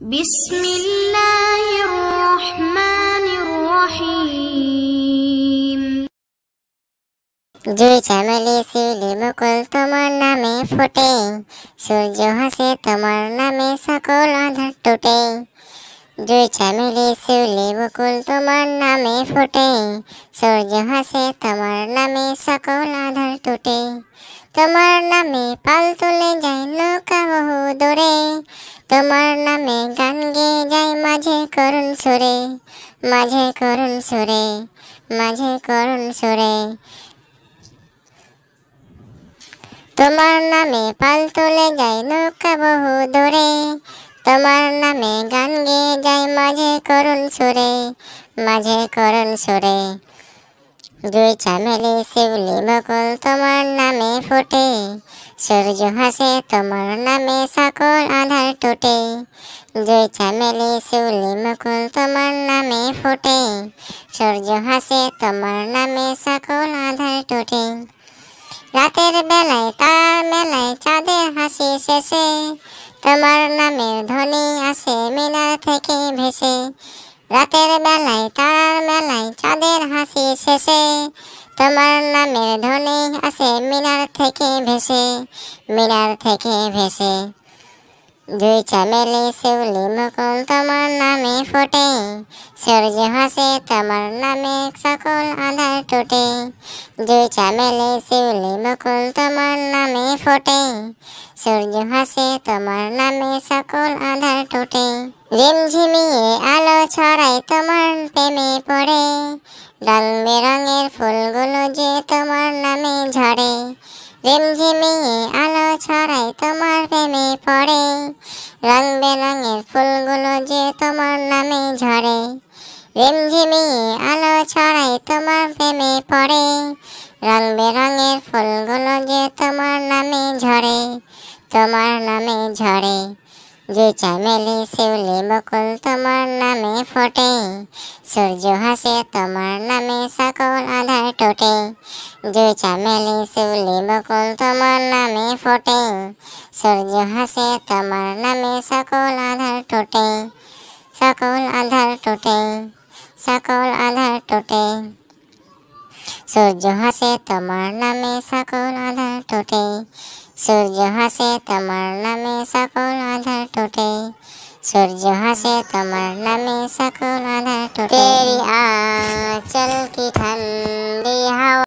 بسم الله الرحمن الرحيم জুই চামেলি শিউলি বকুল তোমার নামে ফোটে সূর্য হাসে তোমার নামে সকল আধার টুটে জুই চামেলি শিউলি বকুল তোমার নামে ফোটে সূর্য হাসে তোমার নামে সকল আধার টুটে তোমার নামে পাল তুলে যায় নৌকা বহু দূরে তোমার নামে গান গেয়ে যায় মাঝে করুণ সুরে, মাঝে করুণ সুরে, মাঝে করুণ সুরে। তোমার নামে পাল তুলে যায় নৌকা বহু দূরে, তোমার নামে গান গেয়ে যায় মাঝে করুণ সুরে, মাঝে করুণ সুরে। দুই চামেলি শিউলি বকুল তোমার নামে ফোটে। সূর্য হাসে তোমার নামে সকল আধার টুটে। দুই চামেলি শিউলি বকুল তোমার নামে ফোটে। সূর্য হাসে তোমার নামে সকল আধার টুটে। রাতের বেলায় তার মেলায় চাঁদের হাসি শেষে। তোমার নামের ধ্বনি আসে মিনার থেকে ভেসে। রাতের বেলায় তার বেলায় চাঁদের হাসি শেষে। তোমার নামের ধ্বনি আসে মিনার থেকে ভেসে, মিনার থেকে ভেসে। দুই চামেলি শিউলি মুকুল তোমার নামে ফোটে। সূর্য হাসে তোমার নামে সকল আধার টুটে। দুই চামেলি শিউলি মুকুল তোমার নামে ফোটে। সূর্য হাসে তোমার নামে সকল আধার টুটে। রিমঝিমিয়ে আলো ছড়ায় তোমার প্রেমে পড়ে। রং বেরঙের ফুলগুলো যে তোমার নামে ঝরে। রিমঝিমিয়ে আলো ছড়ায় তোমার প্রেমে পড়ে। রং বেরঙের ফুলগুলো যে তোমার নামে ঝরে। রিমঝিমিয়ে আলো ছড়ায় তোমার প্রেমে পড়ে। রং বেরঙের ফুলগুলো যে তোমার নামে ঝরে, তোমার নামে ঝরে। যে চামেলি শিউলি বকুল তোমার নামে ফোটে। সূর্য হাসে তোমার নামে সকল আধার টোটে। যে চামেলি শিউলি বকুল তোমার নামে ফোটে। সূর্য হাসে তোমার নামে সকল আধার টোটে। সকল আধার টোটে সকল আধার টোটে। সূর্য হাসে তোমার নামে সকল আধার টোটে। সূর্য হাসে তোমার নামে সকল আধার টোটে সূর্য হাসে তোমার নামে সকল আধার টোটে তেরি আঁচল কি ঠন্ডি হাওয়া